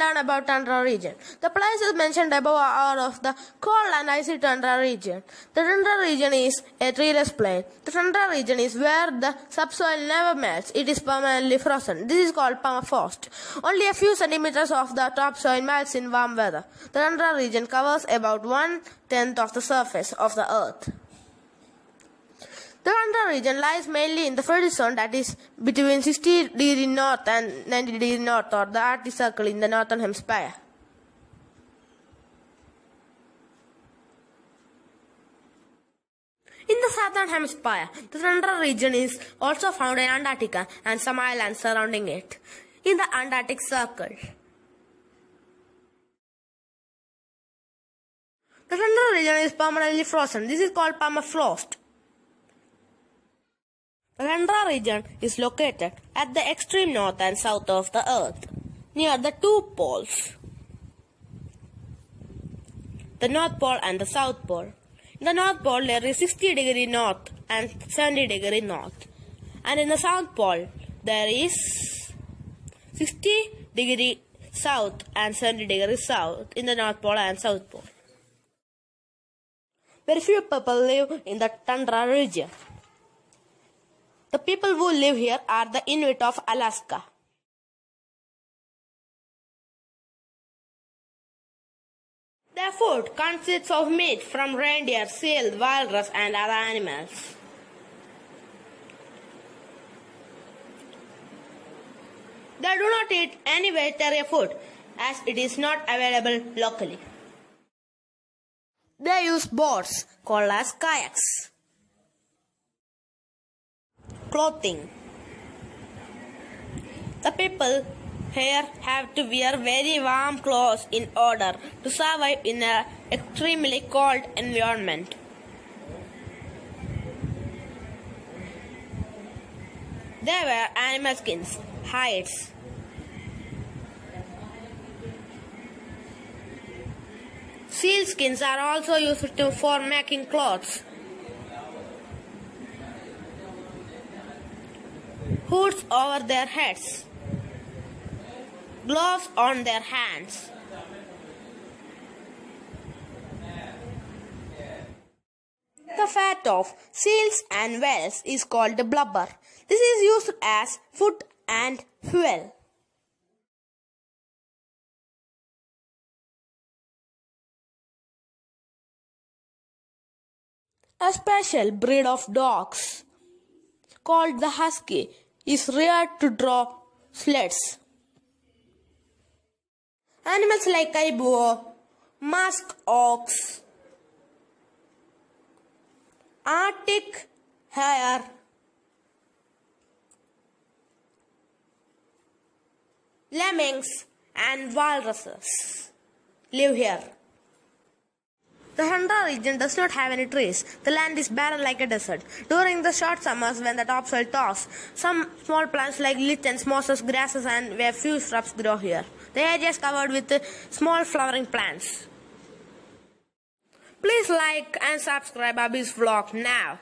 learn about tundra region. The places mentioned above are of the cold and icy tundra region. The tundra region is a treeless plain. The tundra region is where the subsoil never melts. It is permanently frozen. This is called permafrost. Only a few centimeters of the topsoil melts in warm weather. The tundra region covers about one tenth of the surface of the earth. The tundra region lies mainly in the Frigid zone that is between 60 degree north and 90 degree north or the Arctic Circle in the northern hemisphere. In the southern hemisphere, the tundra region is also found in Antarctica and some islands surrounding it. In the Antarctic Circle, the tundra region is permanently frozen. This is called permafrost. Tundra region is located at the extreme north and south of the earth, near the two poles, the North Pole and the South Pole. In the North Pole there is 60 degree north and 70 degree north, and in the South Pole there is 60 degree south and 70 degree south in the North Pole and South Pole. Very few people live in the tundra region. The people who live here are the Inuit of Alaska. Their food consists of meat from reindeer, seal, walrus, and other animals. They do not eat any vegetarian food as it is not available locally. They use boats called as kayaks. Clothing. The people here have to wear very warm clothes in order to survive in an extremely cold environment. They wear animal skins, hides, Seal skins are also used for making clothes. Hoods over their heads. Gloves on their hands. The fat of seals and whales is called blubber. This is used as food and fuel. A special breed of dogs called the husky is rare to draw sleds. Animals like caribou, musk ox, Arctic hare, lemmings, and walruses live here. The tundra region does not have any trees. The land is barren like a desert. During the short summers when the topsoil thaws, some small plants like lichens, mosses, grasses and a few shrubs grow here. The area is covered with small flowering plants. Please like and subscribe Abhi's vlog now.